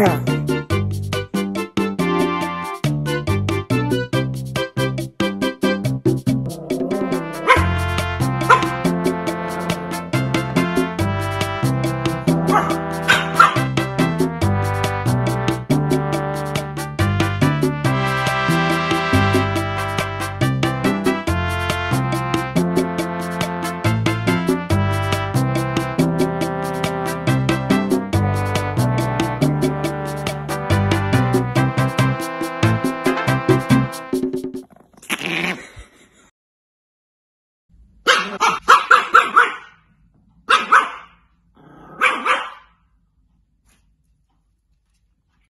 Yeah. ha ha ha!